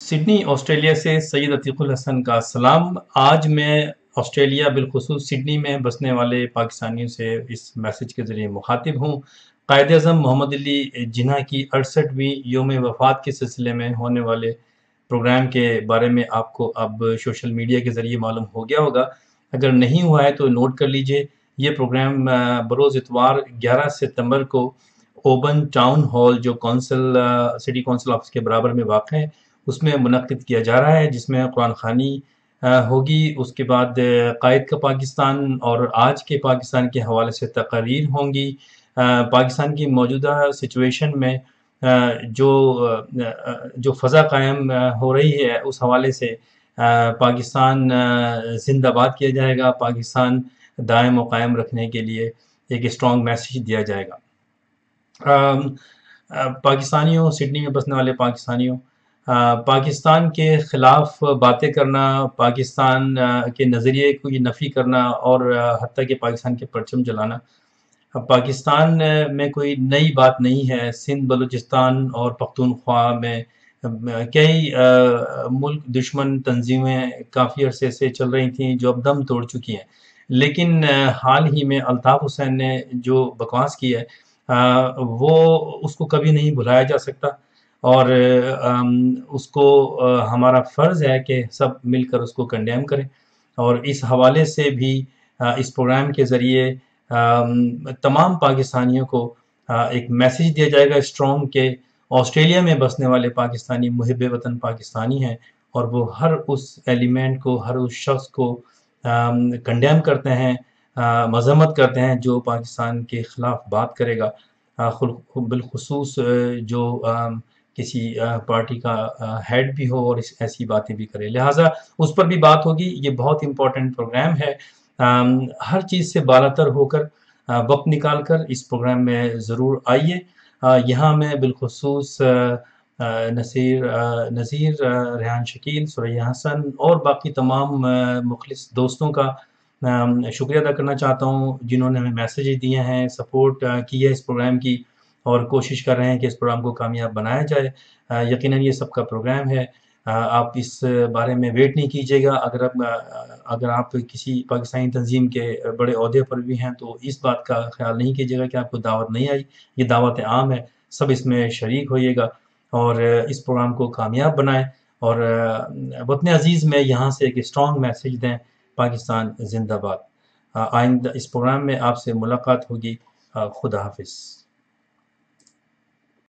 Sydney, Australia سے سید عتیق الحسن کا سلام۔ آج میں آسٹریلیا بالخصوص سڈنی میں بسنے والے پاکستانیوں سے اس میسج کے ذریعے مخاطب ہوں۔ قائد اعظم محمد علی جناح کی اڑسٹھویں یوم وفات کے سلسلے میں ہونے والے پروگرام کے بارے میں آپ کو اب سوشل میڈیا کے ذریعے معلوم ہو گیا ہوگا۔ اگر نہیں ہوا ہے تو نوٹ کر لیجیے، یہ پروگرام بروز اتوار گیارہ ستمبر کو اوبن ٹاؤن ہال جو کونسل سٹی کونسل آفس کے برابر میں واقع ہے اس میں منعقد کیا جا رہا ہے، جس میں قرآن خانی ہوگی۔ اس کے بعد قائد کا پاکستان اور آج کے پاکستان کے حوالے سے تقاریر ہوں گی۔ پاکستان کی موجودہ سچویشن میں جو جو فضا قائم ہو رہی ہے، اس حوالے سے پاکستان زندہ باد کیا جائے گا۔ پاکستان دائم و قائم رکھنے کے لیے ایک اسٹرانگ میسیج دیا جائے گا۔ پاکستانیوں، سڈنی میں بسنے والے پاکستانیوں پاکستان کے خلاف باتیں کرنا، پاکستان کے نظریے کو یہ نفی کرنا اور حتیٰ کہ پاکستان کے پرچم جلانا۔ پاکستان میں کوئی نئی بات نہیں ہے۔ سندھ، بلوچستان اور پختونخوا میں کئی ملک دشمن تنظیمیں کافی عرصے سے چل رہی تھیں جو اب دم توڑ چکی ہیں۔ لیکن حال ہی میں الطاف حسین نے جو بکواس کی ہے وہ اس کو کبھی نہیں بھلایا جا سکتا۔ اور اس کو ہمارا فرض ہے کہ سب مل کر اس کو کنڈیم کریں اور اس حوالے سے بھی اس پروگرام کے ذریعے تمام پاکستانیوں کو ایک میسیج دیا جائے گا اسٹرانگ کہ آسٹریلیا میں بسنے والے پاکستانی محب وطن پاکستانی ہیں اور وہ ہر اس ایلیمنٹ کو، ہر اس شخص کو کنڈیم کرتے ہیں مذمت کرتے ہیں جو پاکستان کے خلاف بات کرے گا۔ بالخصوص جو کسی پارٹی کا ہیڈ بھی ہو اور ایسی باتیں بھی کرے۔ لہٰذا اس پر بھی بات ہوگی۔ یہ بہت امپورٹنٹ پروگرام ہے۔ ہر چیز سے بالاتر ہو کر وقت نکال کر اس پروگرام میں ضرور آئیے۔ یہاں میں بالخصوص نصیر نذیر ریحان شکیل سریہ حسن اور باقی تمام مخلص دوستوں کا شکریہ ادا کرنا چاہتا ہوں، جنہوں نے ہمیں میسیج دیے ہیں سپورٹ کی ہے اس پروگرام کی۔ اور کوشش کر رہے ہیں کہ اس پروگرام کو کامیاب بنایا جائے۔ یقیناً یہ سب کا پروگرام ہے۔ آپ اس بارے میں ویٹ نہیں کیجیے گا۔ اگر آپ اگر آپ کسی پاکستانی تنظیم کے بڑے عہدے پر بھی ہیں تو اس بات کا خیال نہیں کیجیے گا کہ آپ کو دعوت نہیں آئی۔ یہ دعوت عام ہے۔ سب اس میں شریک ہوئیے گا اور اس پروگرام کو کامیاب بنائیں۔ اور وطن عزیز، میں یہاں سے ایک اسٹرانگ میسیج دیں، پاکستان زندہ باد۔ آئندہ اس پروگرام میں آپ سے ملاقات ہوگی۔ خدا حافظ۔